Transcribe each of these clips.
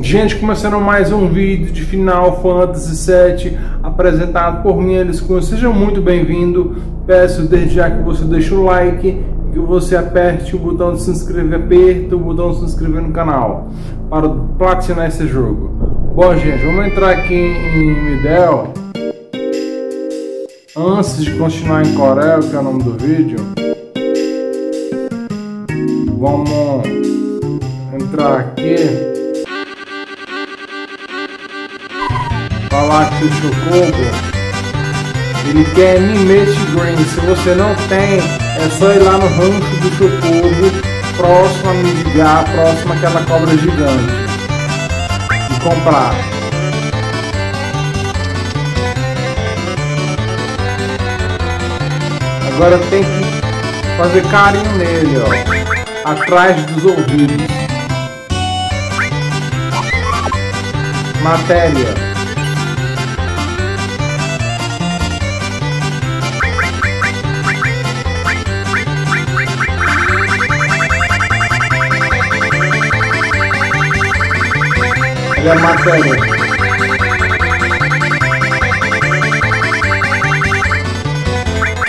Gente, começando mais um vídeo de Final Fantasy VII apresentado por mim, Elis Cunha. Seja muito bem-vindo. Peço desde já que você deixe o like e que você aperte o botão de se inscrever, aperta o botão de se inscrever no canal para platinar esse jogo. Bom, gente, vamos entrar aqui em Midel. Antes de continuar em Corel, que é o nome do vídeo, vamos entrar aqui. Falar que o Chocobo ele quer Animate Green. Se você não tem, é só ir lá no rancho do Chocobo, próximo a Midigar, próximo àquela cobra gigante. E comprar. Agora tem que fazer carinho nele, ó. Atrás dos ouvidos. Matéria. Olha a matéria.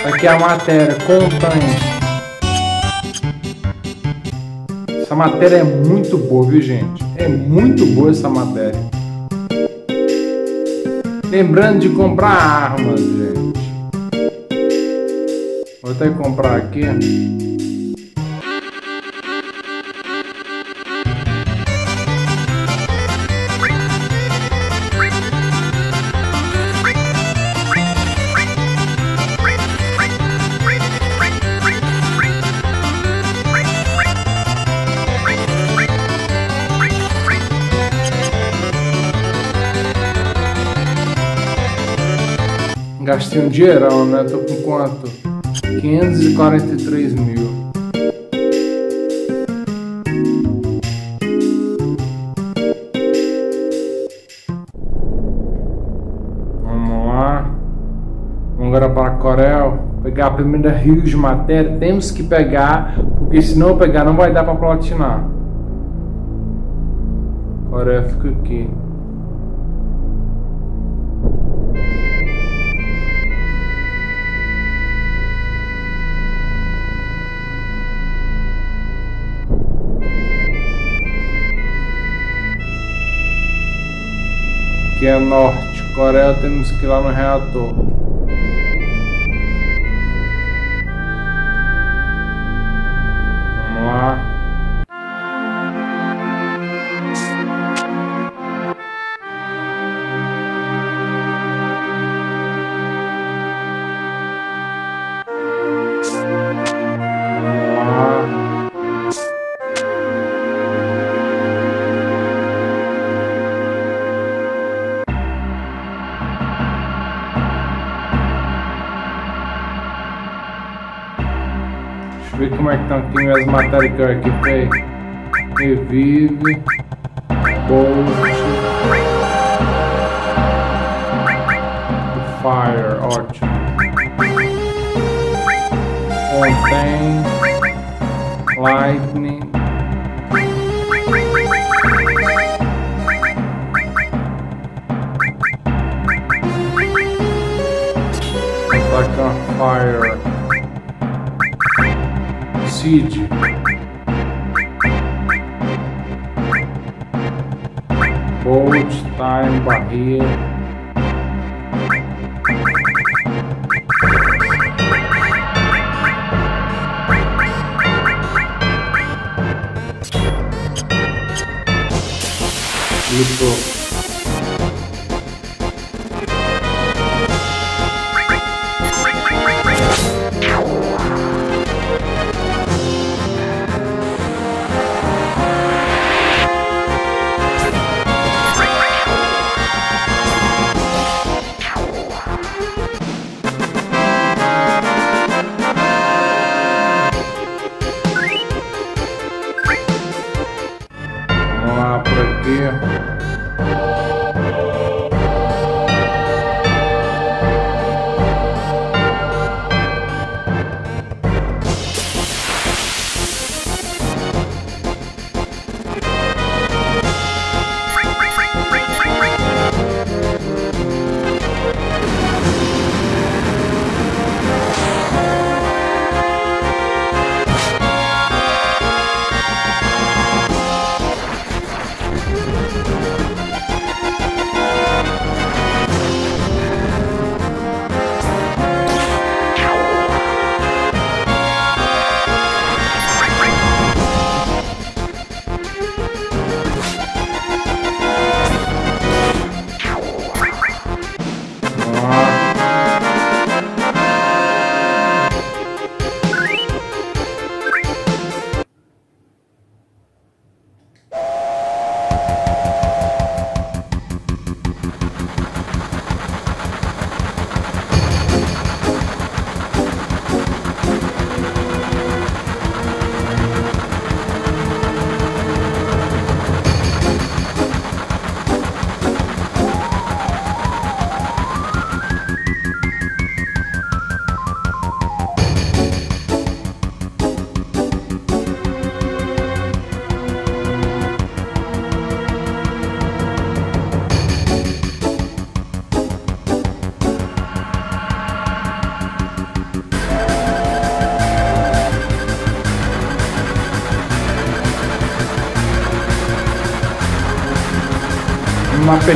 Aqui é a matéria, contém. Essa matéria é muito boa, viu gente? É muito boa essa matéria. Lembrando de comprar armas, gente. Vou até comprar aqui. Gastei um dinheirão, né? Tô com quanto? 543 mil. Vamos lá. Vamos agora para Corel. Pegar a primeira rio de matéria. Temos que pegar, porque se não pegar não vai dar para platinar. Corel fica aqui. Que é norte. Coreia temos que ir lá no reator. Ver como é que estão aqui minhas matérias que eu equipei. Revive. Bolt. Fire, ótimo. Contém. Lightning. Atacar Fire. Seed. Bolt, Time, Barreira. Lutou. Yeah.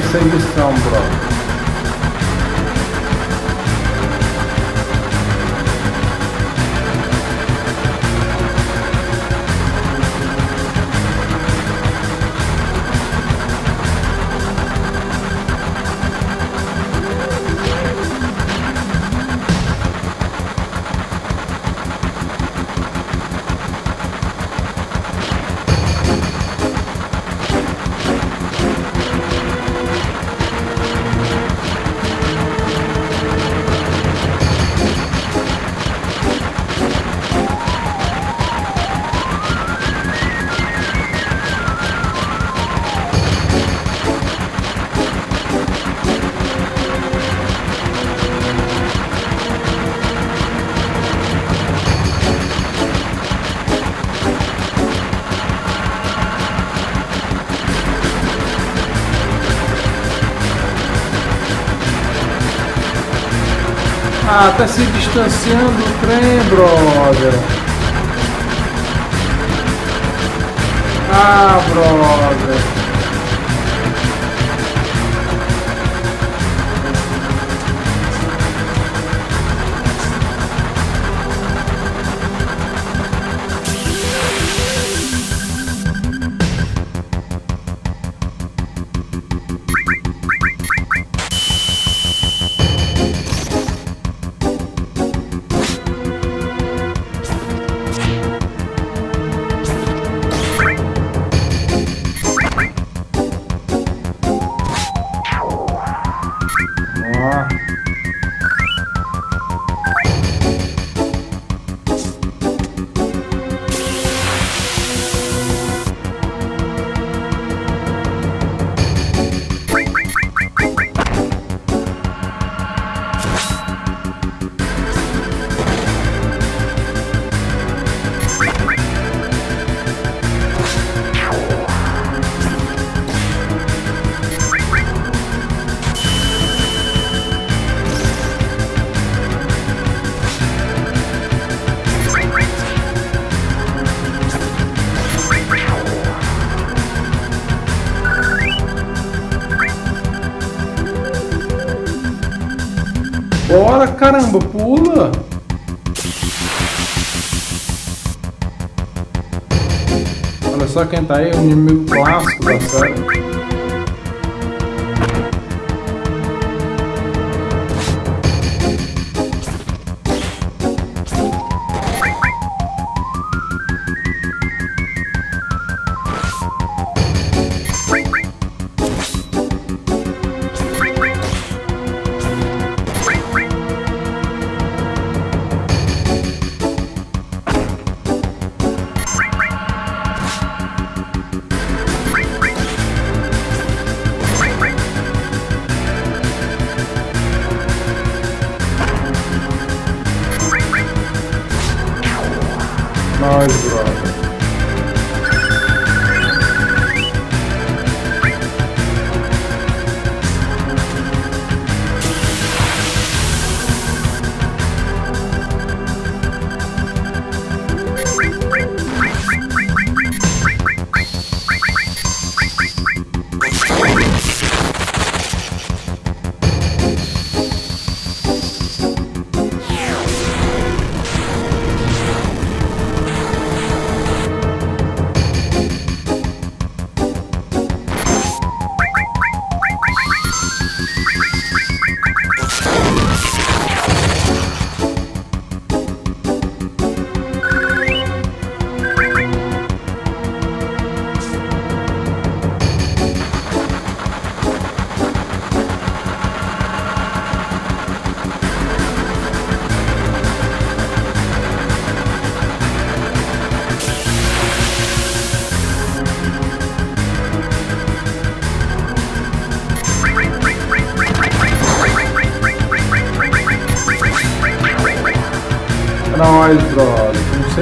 Perseguição, bro. Ah, tá se distanciando o trem, brother. Ah, brother. Caramba, pula! Olha só quem tá aí, o inimigo clássico da série.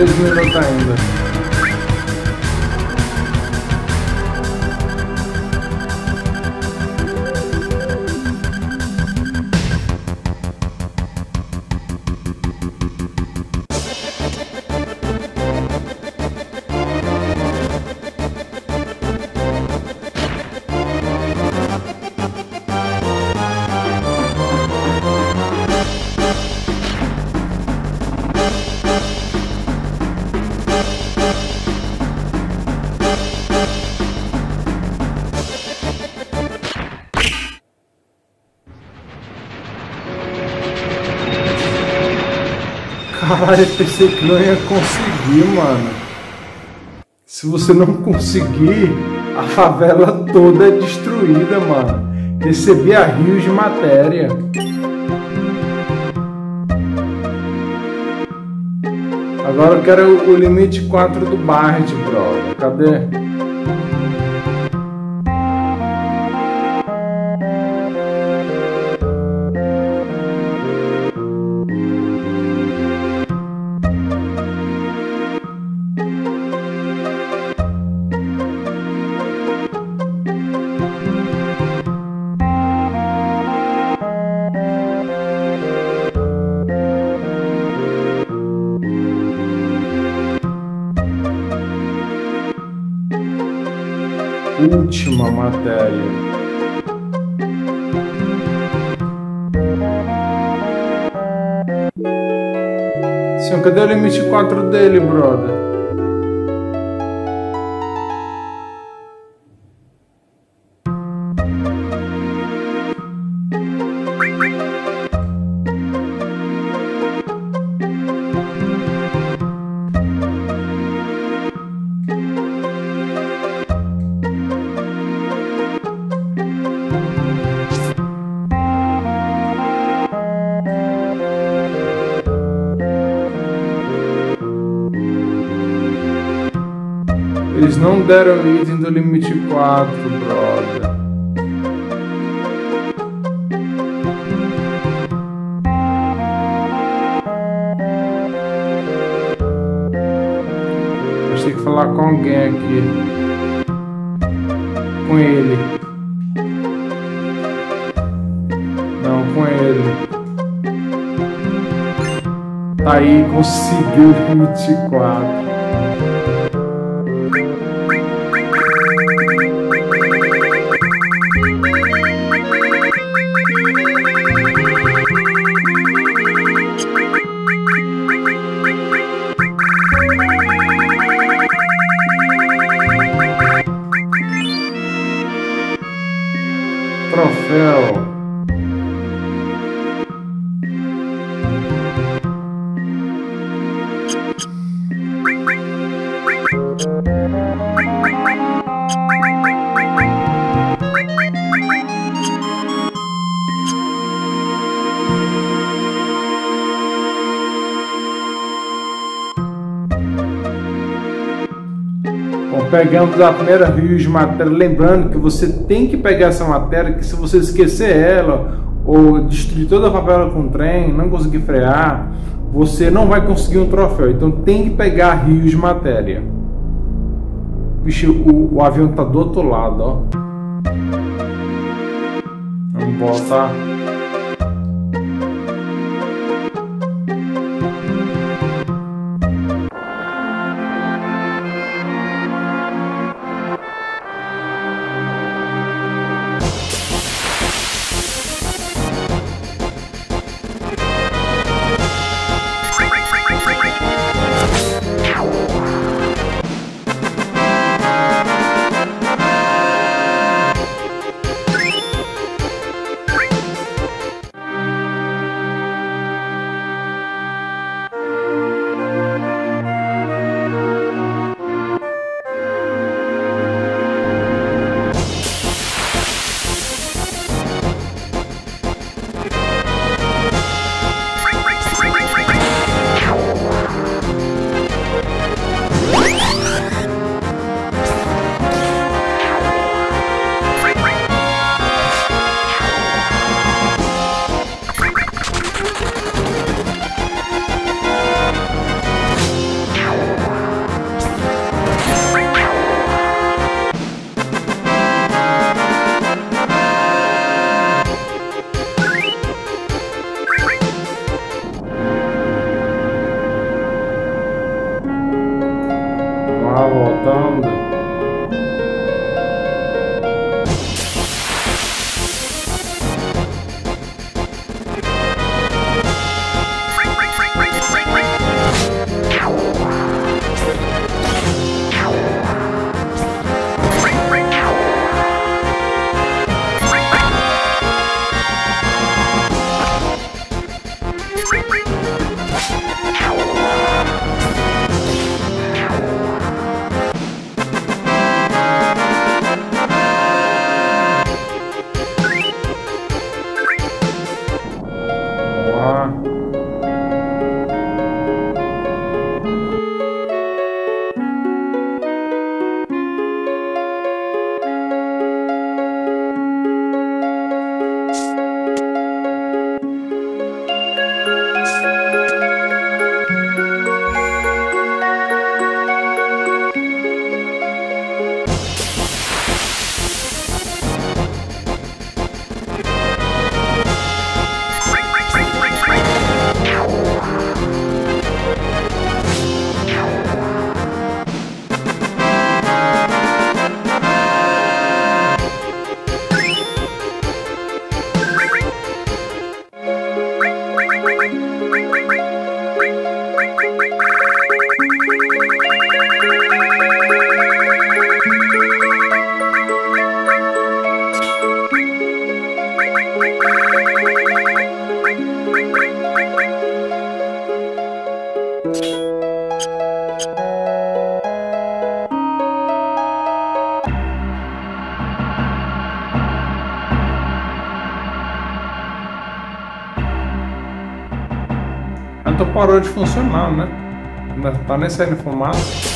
6 minutos ainda. Caralho, pensei que não ia conseguir, mano. Se você não conseguir, a favela toda é destruída, mano. Recebia rios de matéria. Agora eu quero o limite 4 do Bard, brother. Cadê? Cadê o Limite 4 dele, brother. Deram item do limite 4, brother. Gente tem que falar com alguém aqui. Com ele. Não, com ele. Tá aí, conseguiu o limite 4. Pegamos a primeira rio de matéria, lembrando que você tem que pegar essa matéria, que se você esquecer ela ou destruir toda a favela com o trem, não conseguir frear, você não vai conseguir um troféu. Então tem que pegar rios de matéria. Vixe, o, o avião tá do outro lado, ó. Vamos voltar. Parou de funcionar, né? Tá nem saindo fumaça.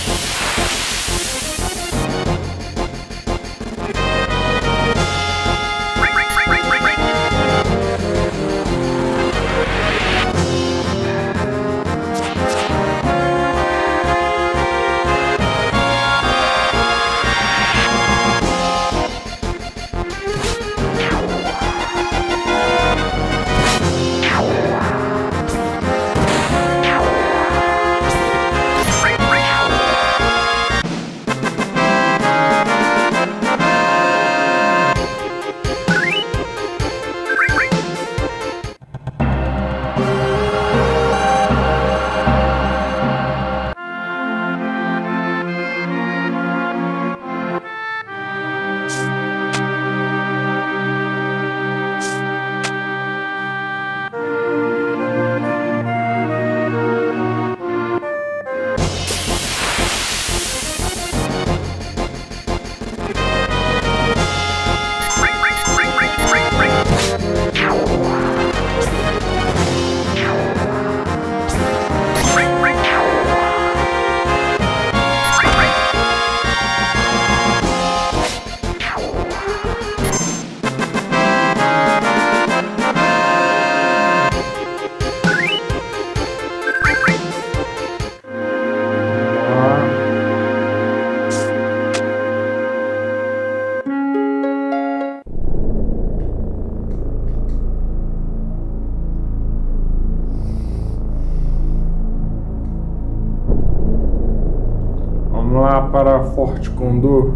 Condor.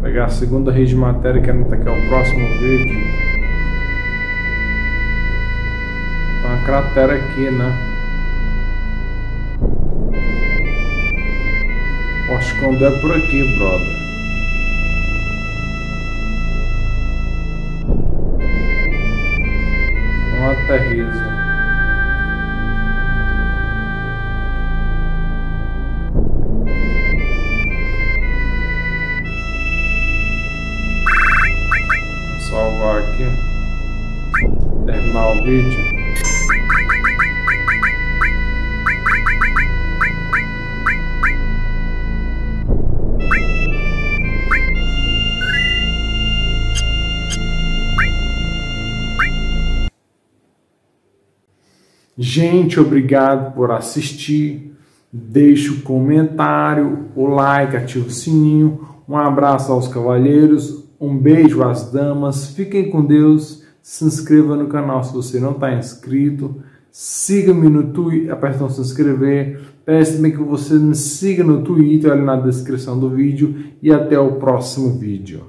Pegar a segunda rede de matéria que anota aqui é o próximo vídeo. Tem uma cratera aqui, né? Forte Condor é por aqui, brother. Não aterriza. Vídeo. Gente, obrigado por assistir. Deixe o comentário, o like, ative o sininho. Um abraço aos cavalheiros, um beijo às damas, fiquem com Deus, se inscreva no canal se você não está inscrito, siga-me no Twitter, aperta se inscrever, peço também que você me siga no Twitter, ali na descrição do vídeo. E até o próximo vídeo.